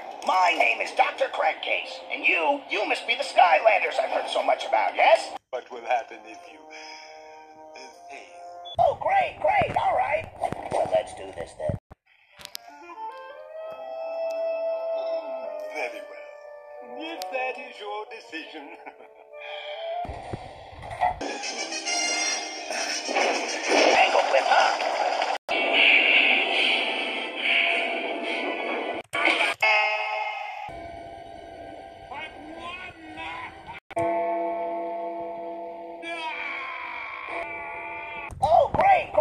There. My name is Dr. Krankcase, and you, you must be the Skylanders I've heard so much about, yes? What will happen if you uh. Oh, great, great, all right. Well, let's do this then. Very well. If that is your decision. Oh, great!